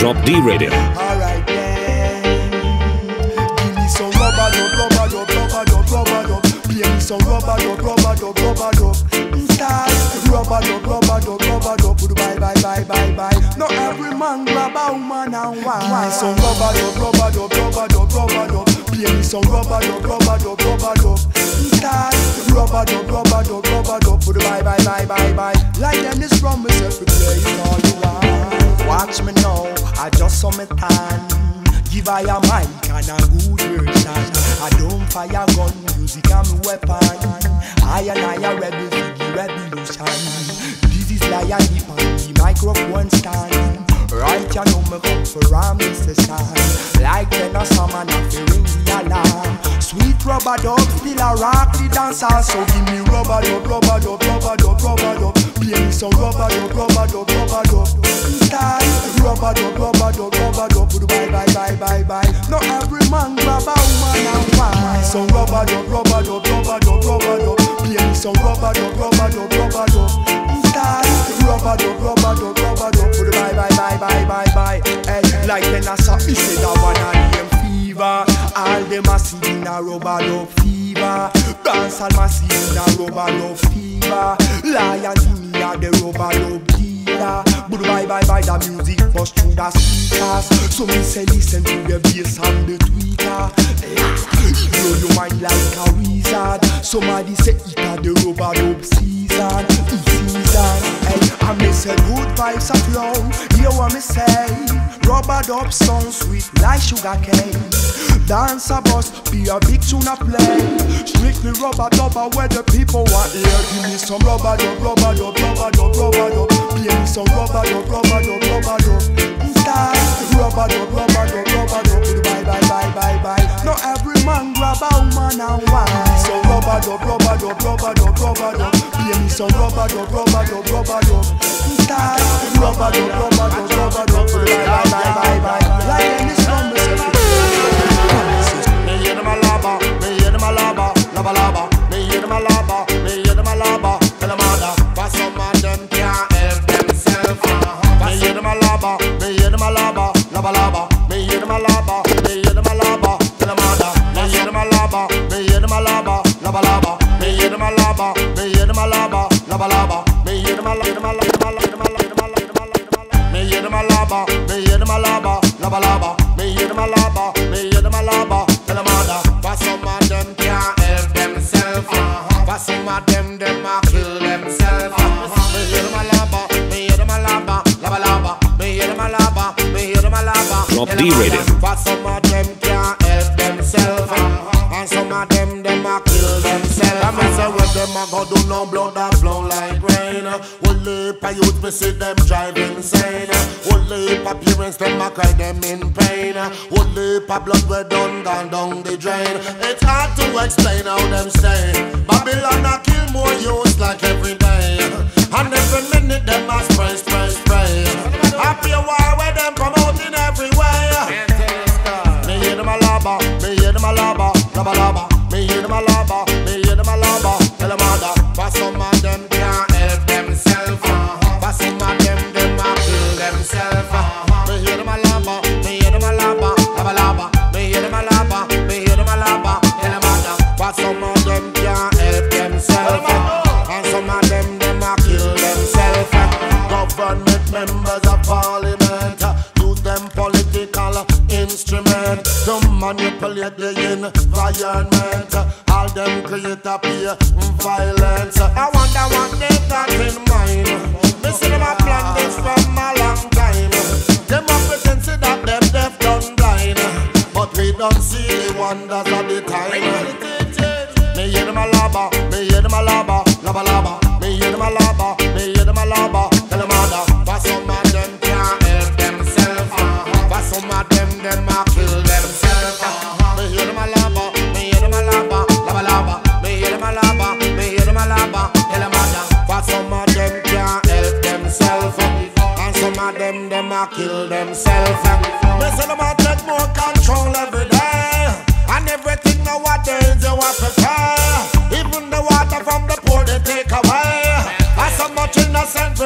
Drop Di Riddim. Give me some rub a dub, rub a dub, rub a dub, rub a dub. Play me some rub a dub, rubber rubber rubber rubber rubber. Bye bye bye bye bye. Not every man grab a woman and wine. Give me some rub a dub, rub a dub, rub a dub, rub a dub. Play me some rub a dub, rub a dub, rub a dub. Style rub a dub, rub a dub, rub a dub. Bye bye bye bye bye. Like them this myself, we play it all you want. Watch me now, I just saw me tan. Give I a mic and a good version. I don't fire gun, music and me weapon. I and I a rebel for the revolution. This is lion hip and the microphone stand. Right, you know me come for ram the stand. Like when a summer not fi ring the alarm. Sweet rub a dub still a rock the dancer. So give me rub a dub, rub a dub, rub a dub, rub a dub. Play me some rub a dub, rub a dub, rub a dub. Style rub a dub, rub a dub, rub a dub. Bye bye bye bye bye. Not every man grab a woman and wine. Some rub a dub, rub a dub, rub a dub, rub a dub. Play me some rub a dub, rub a dub, rub a dub. Style rub a dub, rub a dub, rub a dub. Bye bye bye bye bye bye. Hey, like saw he said that one and them fever. All them a see in a rub a dub. Dance all massive in a rubber dub fever. Lion in me a the rubber dub dealer. But bye bye bye the music first through the speakers. So me say listen to the bass and the tweeter. Blow your mind like a wizard. Somebody say it a the rubber dub season. It season. I me say good vibes a flow. Hear what me say. Rub a dub sound sweet like sugar cane. Dance a bus, be a big tune a play. Strictly rub a dub where the people want hear. Give me some rub a dub, rub a dub, rub a dub, rub a dub. Play me some rub a dub, rub a dub, rub a dub. Style rub a dub, rub a dub, rub a dub. Bye bye bye bye bye. Not every man grab a woman and wine. Some rub a dub, rub a dub, rub a dub, rub a dub. Play me some rub a dub, rub a dub, rubber dub. Style rub a dub, rub a dub, rub a dub. Bye bye bye bye bye. And some of them, them a kill themselves. I mean, say what them a go do no blood that flow like rain. Only pa youth me see them drive insane. Only pa parents them a cry them in pain. Only pa blood we done gone down the drain. It's hard to explain how them say. Babylon a kill more youths like every day. And every minute them a spray, spray, spray. Happy a war where them promoting everywhere. Me hear them a laba, me hear them a laba, laba laba. Me hear them a laba, me hear them a laba. Tell them other, for some of them can't help themselves. Uh-huh. For some of them them a kill themselves. Uh-huh. Me hear them a laba, me hear them a laba, laba laba. Me hear them a laba, me hear them a laba. Tell them other, for some of them can't help themselves. Uh-huh. And some of them them a kill themselves. Government members of parliament uh, use them political instrument to manipulate the environment. All them create a peer mm, violence. Of them, them a kill themselves. Me say them a take more control every day. And everything nowadays you want to pay. Even the water from the pool they take away. And so much innocent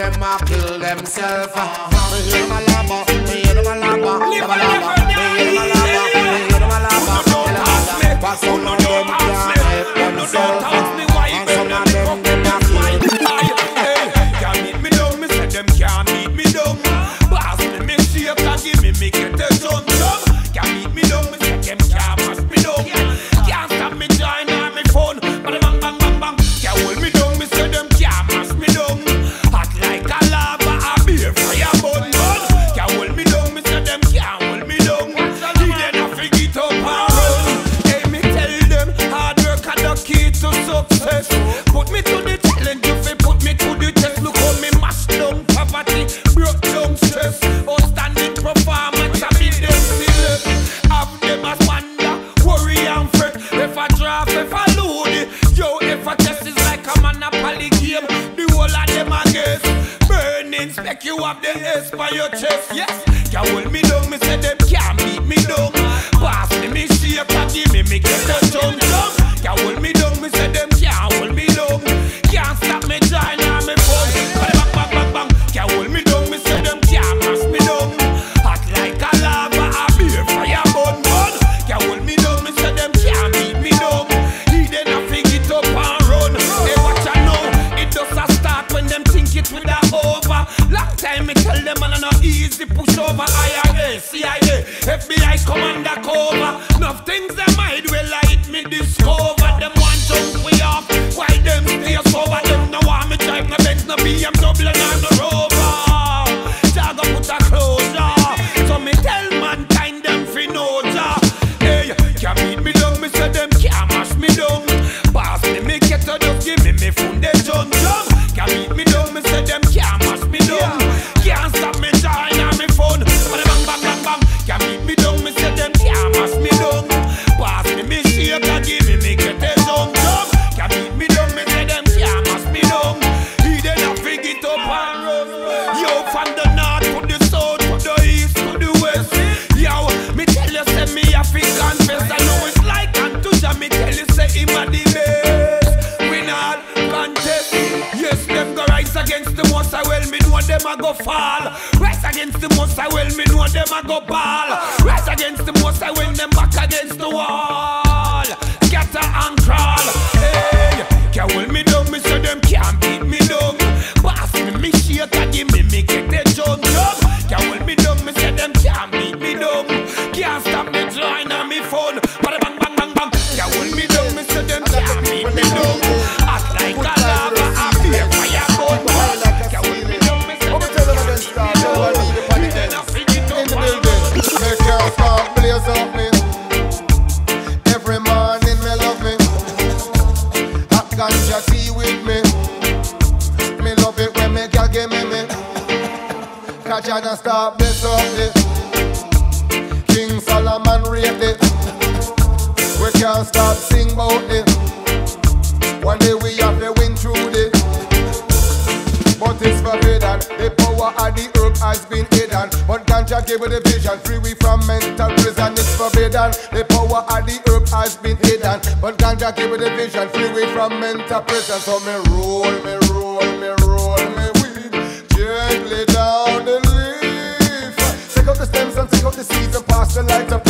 them a kill themselves. Marines you up the ace by your chest, yes. Can hold me down, me say them can't beat me down. Pass me, me shake, give me, me get a jump jump. Can hold me down, me say them CIA, FBI come undercover. Enough things them hide will light me discover. Them want jump we off. Why them stay over? Them no want me drive no Benz, no BMW, no Rover. against the wall. power of the herb has been hidden. But ganja gave with a vision, free we from mental prison, it's forbidden. The power of the herb has been hidden. But ganja gave with a vision, free we from mental prison. So me roll, me roll, me roll, me weed gently down the leaf. Take out the stems and take out the seeds and pass the light up.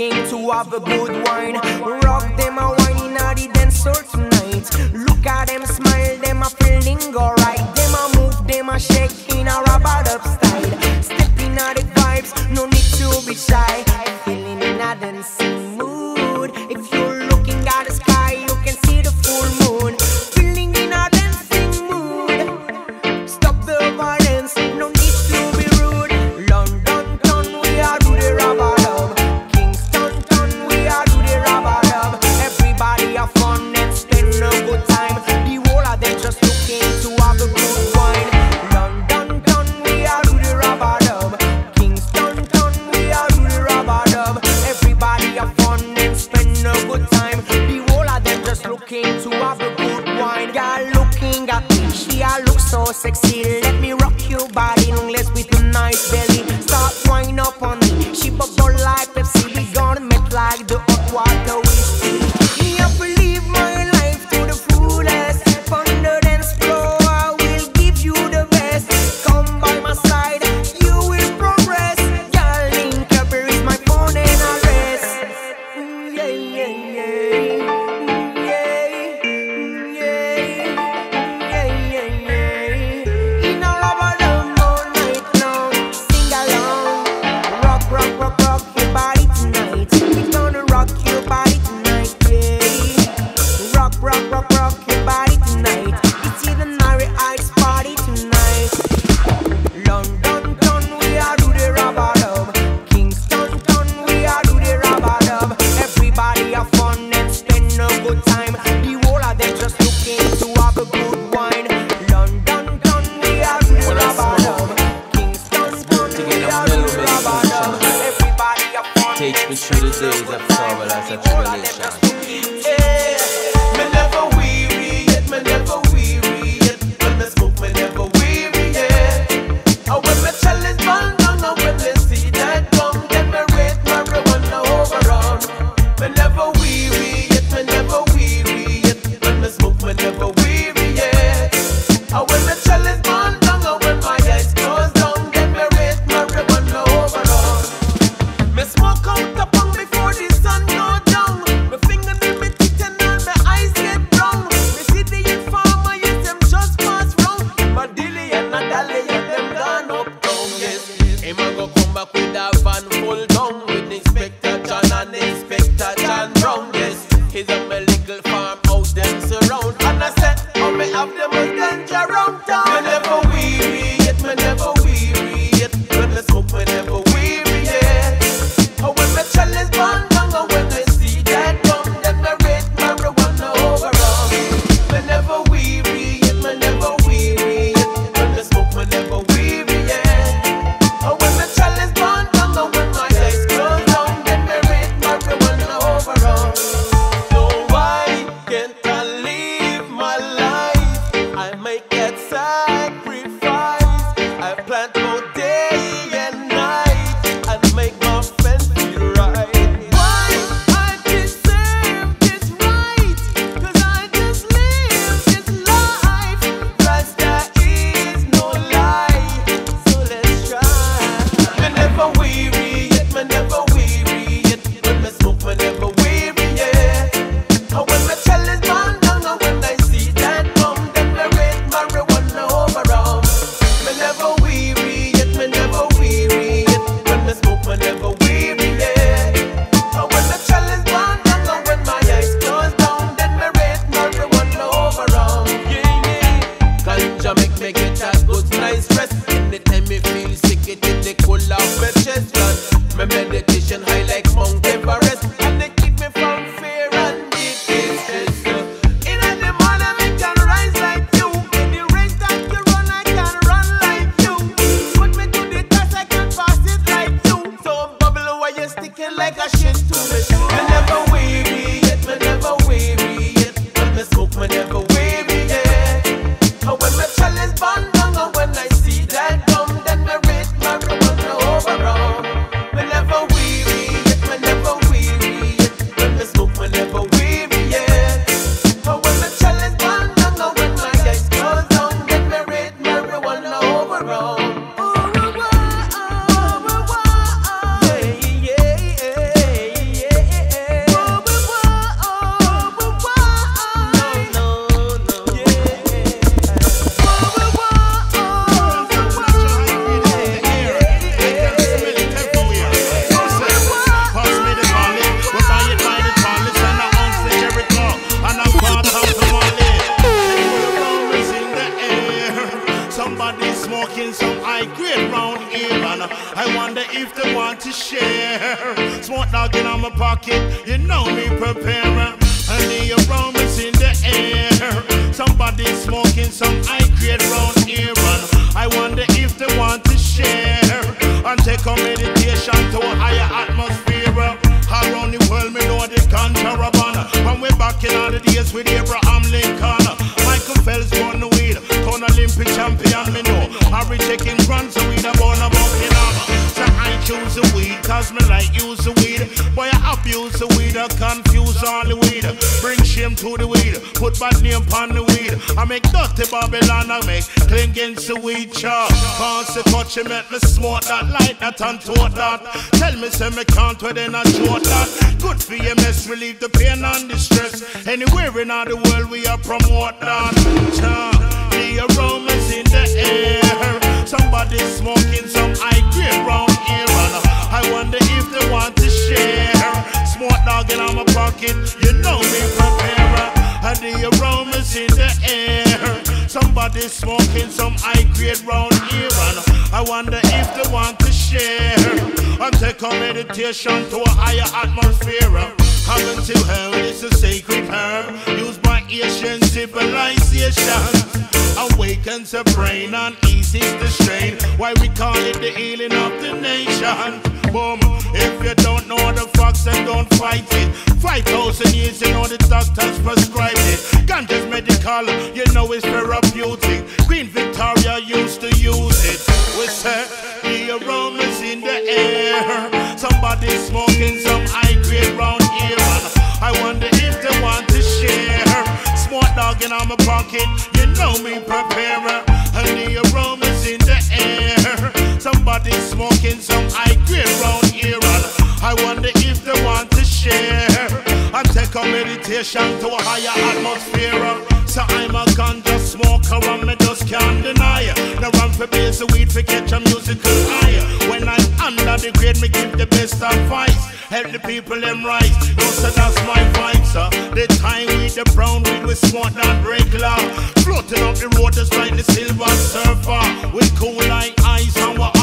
Looking to have a good wine. Look smoking some I create round here and I wonder if they want to share and take a meditation to a higher atmosphere. Around the world, me know the contraband. When we're back in all the days with Abraham Lincoln, Michael Phelps won the weed, turn Olympic champion. Me know Harry taking grants so weed, I born a Buckingham. So I choose the weed, cause me like use the weed. Boy, I abuse the weed, I confuse all the weed came to the weed, put bad name upon the weed. I make dirty Babylon, I make cling against the weed chart. Cause it touch him, make me smoke that light that and taught that. Tell me, say me can't within a short that. Good for your mess, relieve the pain and distress. Anywhere in all the world, we are promote that. Cha, the aromas in the air. Somebody take meditation to a higher atmosphere. Come to hell, it's a sacred herb used by ancient civilization. awakens the brain and eases the strain. Why we call it the healing of the nation. Boom. If you don't know the facts and don't fight it, 5,000 years you know the doctors prescribed it. Ganja's medical, you know it's therapeutic. Queen Victoria used to use it officer. The aromas in the air. Somebody smoking some high grade round here. And I wonder if they want to share. Smart dog in my pocket, you know me preparer. And the aromas in the air. Somebody smoking some high grade round here. And I wonder from meditation to a higher atmosphere. So I'm a ganja smoker and me just can't deny. Now I'm for bass, weed to catch a musical high. When I'm under the grade, me give the best advice. Help the people them rise, no so that's my vibe, sir. The time with the brown weed, we smoke that regular. Floating up the road just like the silver surfer. We cool like ice and we're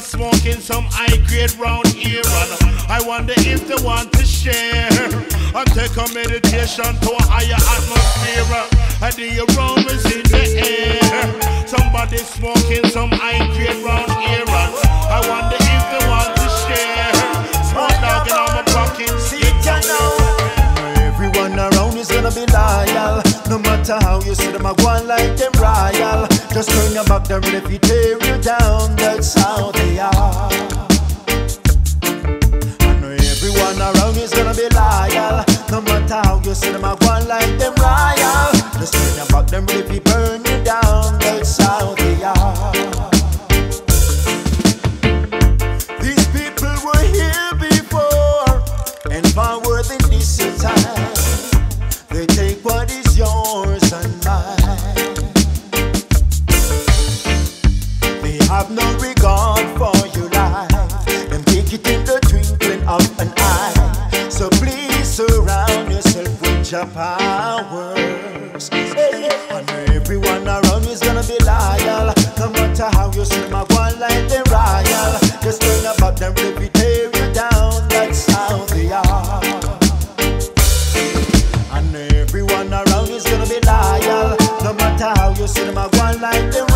be smoking some high grade round here. And I wonder if they want to share and take a meditation to a higher atmosphere. And the aromas in the air. Somebody smoking some high grade round here. And I wonder if they want to share. Smoke dog in my pocket. See it now. Everyone around is gonna be loyal. No matter how you see them, I go on like them royal. Just turn your back, them if you tear you down. That's how they are. I know everyone around is gonna be loyal. No how you see them a go like them.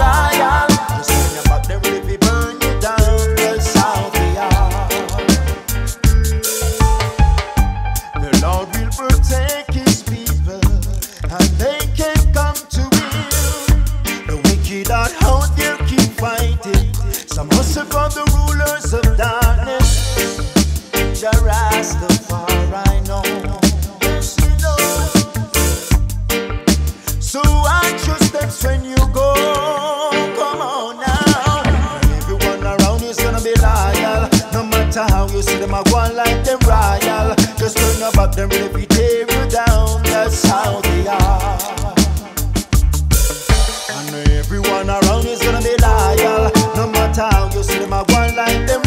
them a one like them.